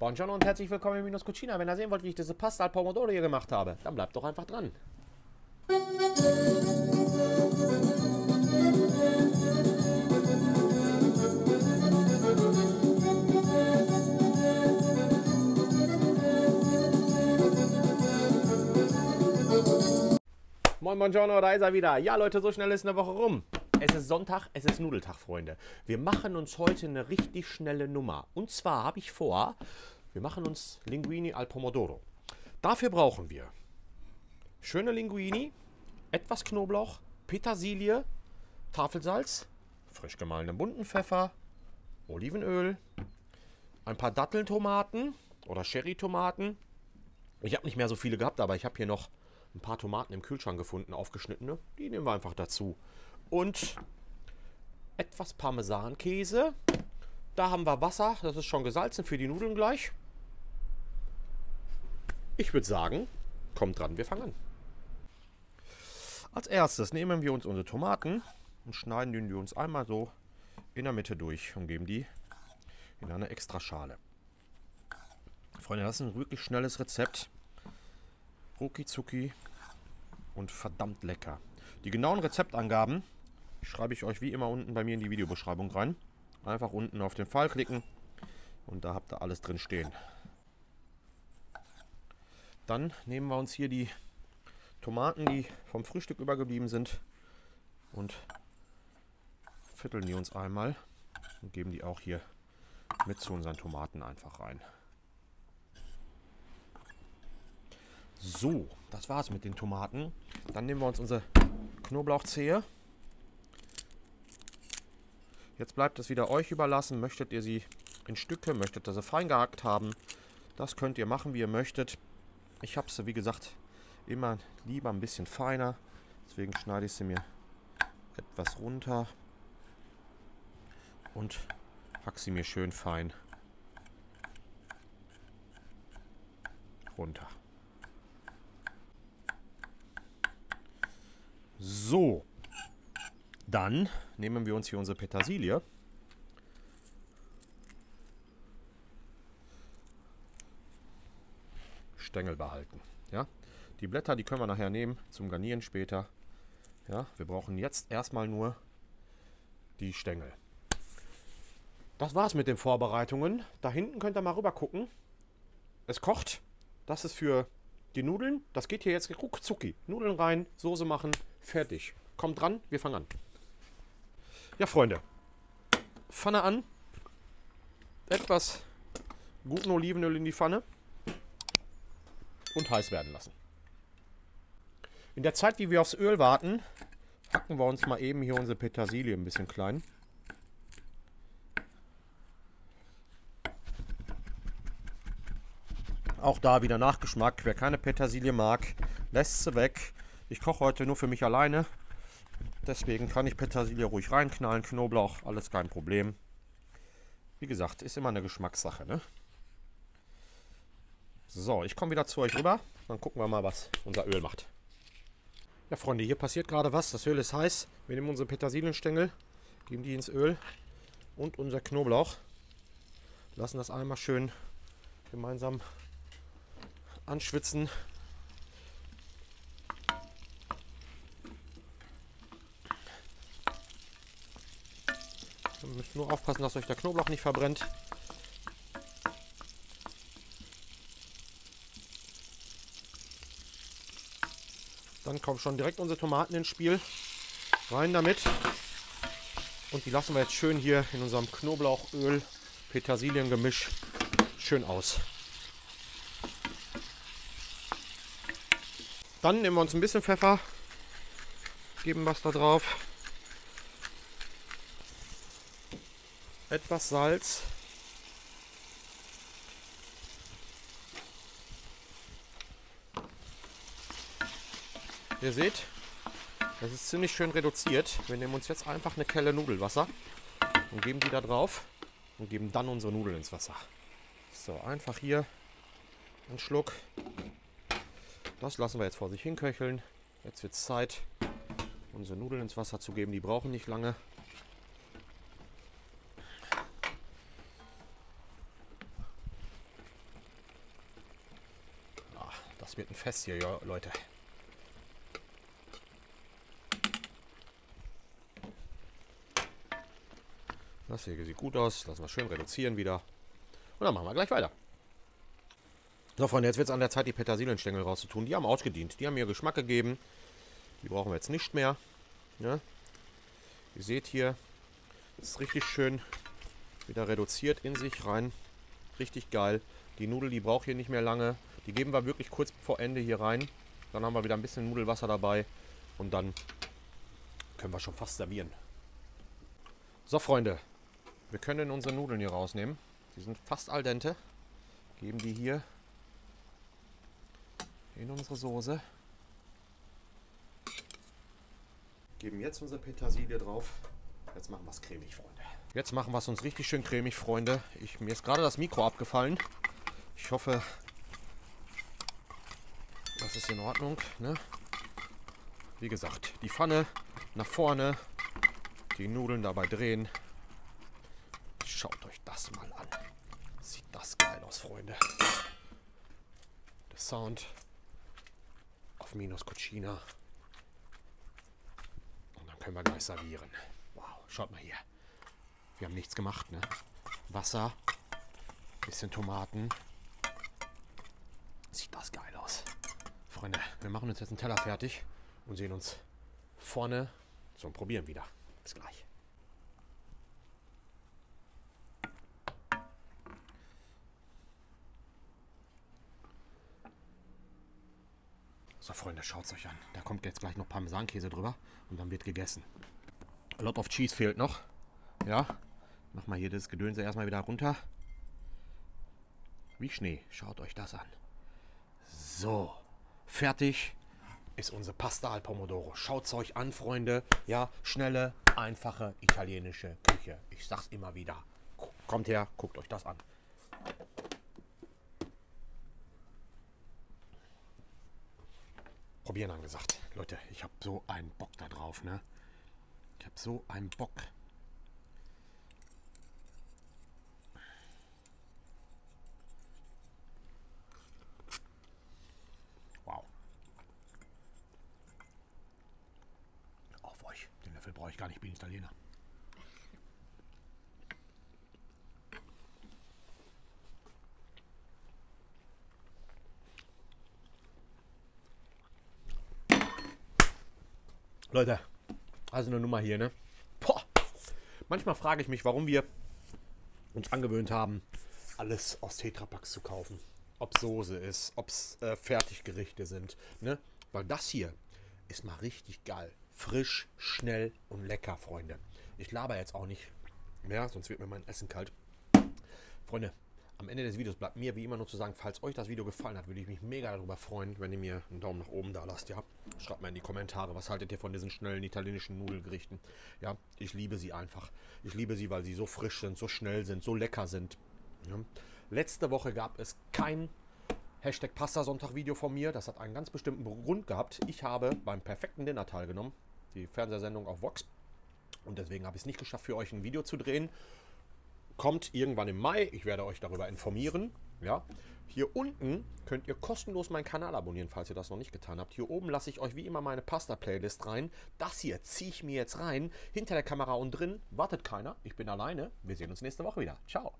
Buongiorno und herzlich willkommen in Minus Cucina. Wenn ihr sehen wollt, wie ich diese Pasta al Pomodoro hier gemacht habe, dann bleibt doch einfach dran. Moin Buongiorno, da ist er wieder. Ja Leute, so schnell ist eine Woche rum. Es ist Sonntag, es ist Nudeltag, Freunde. Wir machen uns heute eine richtig schnelle Nummer. Und zwar habe ich vor, wir machen uns Linguini al Pomodoro. Dafür brauchen wir schöne Linguini, etwas Knoblauch, Petersilie, Tafelsalz, frisch gemahlenen bunten Pfeffer, Olivenöl, ein paar Datteltomaten oder Cherry-Tomaten. Ich habe nicht mehr so viele gehabt, aber ich habe hier noch ein paar Tomaten im Kühlschrank gefunden, aufgeschnittene. Die nehmen wir einfach dazu und etwas Parmesankäse. Da haben wir Wasser, das ist schon gesalzen für die Nudeln gleich. Ich würde sagen, kommt dran, wir fangen an. Als erstes nehmen wir uns unsere Tomaten und schneiden die uns einmal so in der Mitte durch und geben die in eine extra Schale. Freunde, das ist ein wirklich schnelles Rezept. Rucki zucki und verdammt lecker. Die genauen Rezeptangaben schreibe ich euch wie immer unten bei mir in die Videobeschreibung rein. Einfach unten auf den Pfeil klicken und da habt ihr alles drin stehen. Dann nehmen wir uns hier die Tomaten, die vom Frühstück übergeblieben sind und vierteln die uns einmal und geben die auch hier mit zu unseren Tomaten einfach rein. So, das war's mit den Tomaten. Dann nehmen wir uns unsere Knoblauchzehe Jetzt bleibt es wieder euch überlassen. Möchtet ihr sie in Stücke, möchtet ihr sie fein gehackt haben. Das könnt ihr machen, wie ihr möchtet. Ich habe sie, wie gesagt, immer lieber ein bisschen feiner. Deswegen schneide ich sie mir etwas runter und hack sie mir schön fein runter. So, dann nehmen wir uns hier unsere Petersilie. Stängel behalten. Ja? Die Blätter, die können wir nachher nehmen zum Garnieren später. Ja? Wir brauchen jetzt erstmal nur die Stängel. Das war's mit den Vorbereitungen. Da hinten könnt ihr mal rüber gucken. Es kocht. Das ist für die Nudeln. Das geht hier jetzt ruckzucki. Nudeln rein, Soße machen, fertig. Kommt dran, wir fangen an. Ja, Freunde. Pfanne an. Etwas guten Olivenöl in die Pfanne. Und heiß werden lassen. In der Zeit, wie wir aufs Öl warten, hacken wir uns mal eben hier unsere Petersilie ein bisschen klein. Auch da wieder Nachgeschmack. Wer keine Petersilie mag, lässt sie weg. Ich koche heute nur für mich alleine. Deswegen kann ich Petersilie ruhig reinknallen, Knoblauch, alles kein Problem. Wie gesagt, ist immer eine Geschmackssache, ne? So, ich komme wieder zu euch rüber. Dann gucken wir mal, was unser Öl macht. Ja, Freunde, hier passiert gerade was. Das Öl ist heiß. Wir nehmen unsere Petersilienstängel, geben die ins Öl und unser Knoblauch. Lassen das einmal schön gemeinsam anschwitzen. Müsst nur aufpassen, dass euch der Knoblauch nicht verbrennt. Dann kommen schon direkt unsere Tomaten ins Spiel. Rein damit. Und die lassen wir jetzt schön hier in unserem Knoblauchöl, Petersiliengemisch schön aus. Dann nehmen wir uns ein bisschen Pfeffer, geben was da drauf. Etwas Salz. Ihr seht, das ist ziemlich schön reduziert. Wir nehmen uns jetzt einfach eine Kelle Nudelwasser und geben die da drauf und geben dann unsere Nudeln ins Wasser. So, einfach hier einen Schluck. Das lassen wir jetzt vor sich hinköcheln. Jetzt wird es Zeit, unsere Nudeln ins Wasser zu geben. Die brauchen nicht lange. es wird ein Fest hier, ja, Leute. Das hier sieht gut aus. Lassen wir schön reduzieren wieder. Und dann machen wir gleich weiter. So, Freunde, jetzt wird es an der Zeit, die Petersilienstängel rauszutun. Die haben ausgedient. Die haben mir Geschmack gegeben. Die brauchen wir jetzt nicht mehr. Ne? Ihr seht hier, ist richtig schön wieder reduziert in sich rein. Richtig geil. Die Nudel, die braucht hier nicht mehr lange. Die geben wir wirklich kurz vor Ende hier rein. Dann haben wir wieder ein bisschen Nudelwasser dabei. Und dann können wir schon fast servieren. So, Freunde. Wir können unsere Nudeln hier rausnehmen. Die sind fast al dente. Geben die hier in unsere Soße. Geben jetzt unsere Petersilie drauf. Jetzt machen wir es cremig, Freunde. Jetzt machen wir es uns richtig schön cremig, Freunde. Ich, mir ist gerade das Mikro abgefallen. Ich hoffe, das ist in Ordnung. Ne? Wie gesagt, die Pfanne nach vorne, die Nudeln dabei drehen. Schaut euch das mal an. Sieht das geil aus, Freunde. Der Sound auf Minus Cucina. Und dann können wir gleich servieren. Wow, schaut mal hier. Wir haben nichts gemacht, ne? Wasser, bisschen Tomaten. Sieht das geil aus. Freunde, wir machen uns jetzt einen Teller fertig und sehen uns vorne zum Probieren wieder. Bis gleich. So, Freunde, schaut es euch an. Da kommt jetzt gleich noch Parmesankäse drüber und dann wird gegessen. A lot of cheese fehlt noch. Ja, mach mal hier das Gedönse erstmal wieder runter. Wie Schnee. Schaut euch das an. So, fertig ist unsere Pasta al Pomodoro. Schaut es euch an, Freunde. Ja, schnelle, einfache italienische Küche. Ich sag's immer wieder. Kommt her, guckt euch das an. Probieren angesagt. Leute, ich habe so einen Bock da drauf, ne? Ich habe so einen Bock. Wow. Auf euch. Den Löffel brauche ich gar nicht, ich bin Italiener. Leute, also eine Nummer hier, ne? Boah. Manchmal frage ich mich, warum wir uns angewöhnt haben, alles aus Tetrapacks zu kaufen. Ob Soße ist, ob es äh, Fertiggerichte sind, ne? Weil das hier ist mal richtig geil. Frisch, schnell und lecker, Freunde. Ich laber jetzt auch nicht mehr, sonst wird mir mein Essen kalt. Freunde, am Ende des Videos bleibt mir wie immer nur zu sagen, falls euch das Video gefallen hat, würde ich mich mega darüber freuen, wenn ihr mir einen Daumen nach oben da lasst. Ja, schreibt mal in die Kommentare, was haltet ihr von diesen schnellen italienischen Nudelgerichten? Ja, ich liebe sie einfach. Ich liebe sie, weil sie so frisch sind, so schnell sind, so lecker sind. Ja. Letzte Woche gab es kein Hashtag Pasta-Sonntag-Video von mir. Das hat einen ganz bestimmten Grund gehabt. Ich habe beim perfekten Dinner teilgenommen, die Fernsehsendung auf Vox. Und deswegen habe ich es nicht geschafft, für euch ein Video zu drehen kommt irgendwann im Mai. Ich werde euch darüber informieren. Ja. Hier unten könnt ihr kostenlos meinen Kanal abonnieren, falls ihr das noch nicht getan habt. Hier oben lasse ich euch wie immer meine Pasta-Playlist rein. Das hier ziehe ich mir jetzt rein. Hinter der Kamera und drin wartet keiner. Ich bin alleine. Wir sehen uns nächste Woche wieder. Ciao.